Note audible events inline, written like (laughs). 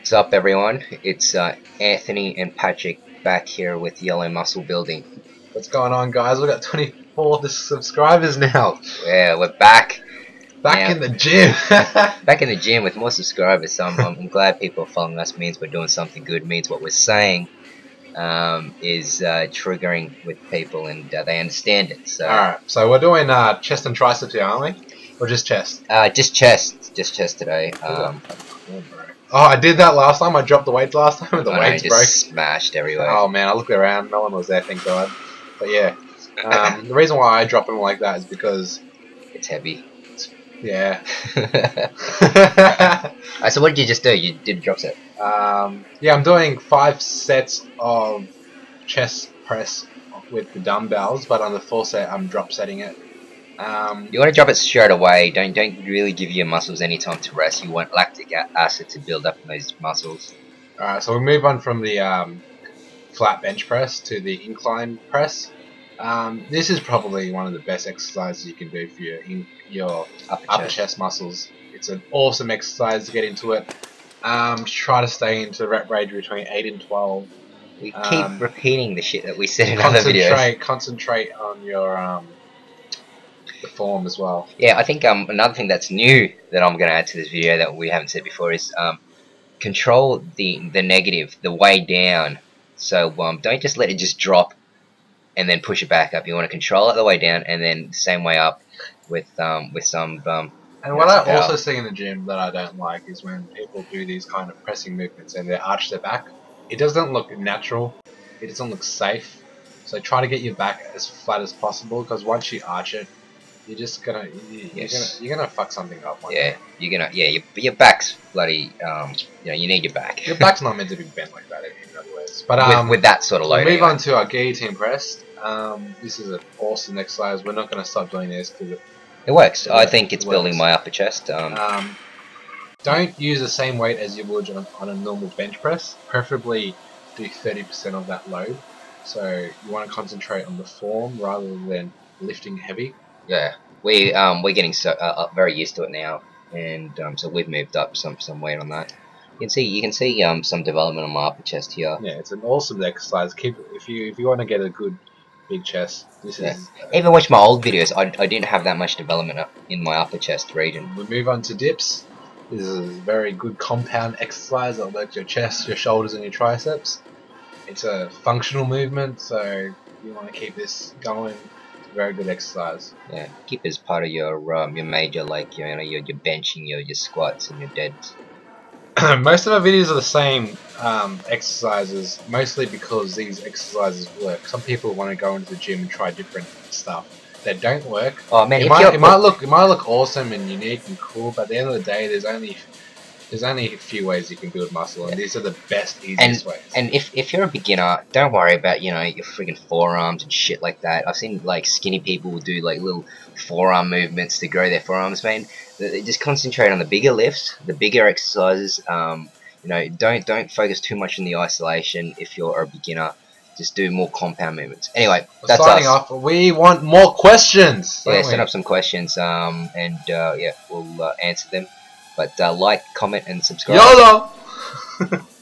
What's up, everyone? It's uh, Anthony and Patrick back here with Yolo Muscle Building. What's going on, guys? We've got 24 (laughs) subscribers now. Yeah, we're back. Back Yeah. in the gym. (laughs) Back in the gym with more subscribers. So I'm, I'm (laughs) glad people are following us. Means we're doing something good. Means what we're saying um, is uh, triggering with people, and uh, they understand it. So Alright, so we're doing uh, chest and triceps here, aren't we? Or just chest? uh, just chest, just chest today. Um, Oh, I did that last time. I dropped the weights last (laughs) time and the I know, weights just broke. smashed everywhere. Oh man, I looked around. No one was there, thank God. But yeah, um, the reason why I drop them like that is because, It's heavy. yeah. (laughs) (laughs) Uh, so what did you just do? You did a drop set. um, yeah, I'm doing five sets of chest press with the dumbbells, but on the full set, I'm drop setting it. Um, You want to drop it straight away. Don't don't really give your muscles any time to rest. You want lactic acid to build up in those muscles. Alright, so we move on from the um, flat bench press to the incline press. Um, this is probably one of the best exercises you can do for your in, your Upper, upper chest. chest muscles. It's an awesome exercise to get into it. Um, try to stay into the rep range between 8 and 12. We keep um, repeating the shit that we said in other videos. Concentrate, concentrate on your um, the form as well. Yeah, I think um another thing that's new that I'm gonna add to this video that we haven't said before is um control the the negative, the way down. So um don't just let it just drop and then push it back up. You want to control it the way down and then the same way up with um with some um And what I also see in the gym that I don't like is when people do these kind of pressing movements and they arch their back. It doesn't look natural. It doesn't look safe. So try to get your back as flat as possible because once you arch it, you're just gonna you, you're Yes. gonna you're gonna fuck something up. Yeah day. you're gonna yeah your your back's bloody um you know you need your back Your back's not meant to be bent like that. In other words, but with, um, with that sort of we'll load. move on to our guillotine press. Um, this is an awesome exercise. We're not gonna stop doing this because It works. It I works. think it's It building my upper chest. Um, Um, don't use the same weight as you would on, on a normal bench press. Preferably do 30% of that load. So you want to concentrate on the form rather than lifting heavy. Yeah, we um we're getting so uh, uh, very used to it now, and um, so we've moved up some some weight on that. You can see you can see um some development on my upper chest here. Yeah, it's an awesome exercise. Keep if you if you want to get a good big chest, this Yeah. is. Even watch my old videos, I, I didn't have that much development up in my upper chest region. We move on to dips. This is a very good compound exercise that works your chest, your shoulders, and your triceps. It's a functional movement, so you want to keep this going. Very good exercise. Yeah, keep it as part of your um, your major like you know your your benching, your your squats and your deads. (clears throat) most of our videos are the same um, exercises, mostly because these exercises work. Some people want to go into the gym and try different stuff that don't work. Oh man, It might, it might look it might look awesome and unique and cool, but at the end of the day, there's only there's only a few ways you can build muscle, and Yeah. these are the best, easiest ways. And if, if you're a beginner, don't worry about you know your friggin' forearms and shit like that. I've seen like skinny people do like little forearm movements to grow their forearms, man. Just concentrate on the bigger lifts, the bigger exercises. Um, you know, don't don't focus too much on the isolation if you're a beginner. Just do more compound movements. Anyway, We're that's signing us. off. We want more questions. Yeah, send up some questions, um, and uh, yeah, we'll uh, answer them. But uh, like, comment, and subscribe. YOLO. (laughs)